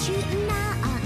去哪啊